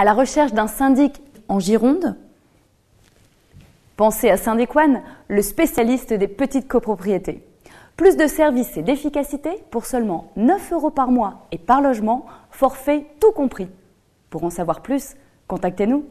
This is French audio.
À la recherche d'un syndic en Gironde Pensez à Syndéquan, le spécialiste des petites copropriétés. Plus de services et d'efficacité pour seulement 9 euros par mois et par logement, forfait tout compris. Pour en savoir plus, contactez-nous.